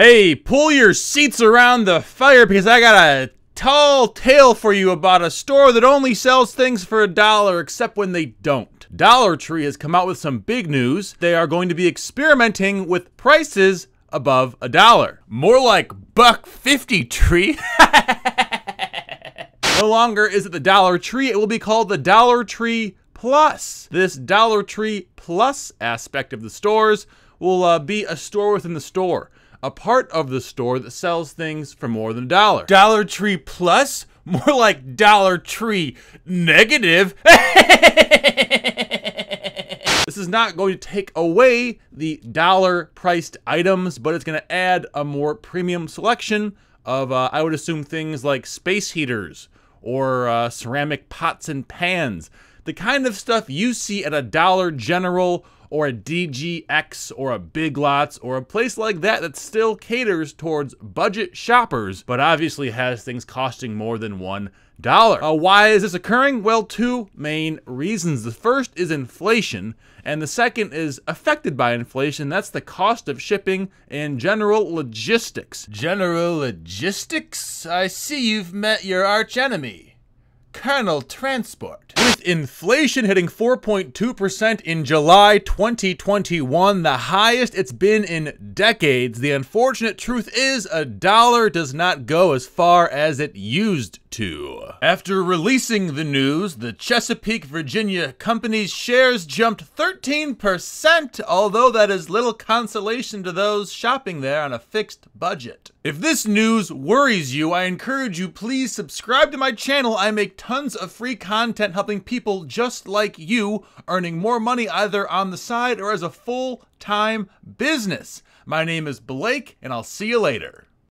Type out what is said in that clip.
Hey, pull your seats around the fire because I got a tall tale for you about a store that only sells things for a dollar except when they don't. Dollar Tree has come out with some big news. They are going to be experimenting with prices above a dollar. More like buck 50 tree. no longer is it the Dollar Tree, it will be called the Dollar Tree Plus. This Dollar Tree Plus aspect of the stores will uh, be a store within the store, a part of the store that sells things for more than a dollar. Dollar Tree Plus? More like Dollar Tree Negative. This is not going to take away the dollar priced items, but it's going to add a more premium selection of, uh, I would assume, things like space heaters or uh, ceramic pots and pans. The kind of stuff you see at a Dollar General or a DGX or a Big Lots or a place like that that still caters towards budget shoppers, but obviously has things costing more than one dollar. Uh, why is this occurring? Well, two main reasons. The first is inflation, and the second is affected by inflation. That's the cost of shipping and general logistics. General logistics? I see you've met your archenemy. Colonel Transport. With inflation hitting 4.2% in July 2021, the highest it's been in decades, the unfortunate truth is a dollar does not go as far as it used to. After releasing the news, the Chesapeake, Virginia company's shares jumped 13%, although that is little consolation to those shopping there on a fixed budget. If this news worries you, I encourage you please subscribe to my channel. I make tons of free content helping people just like you earning more money either on the side or as a full-time business. My name is Blake, and I'll see you later.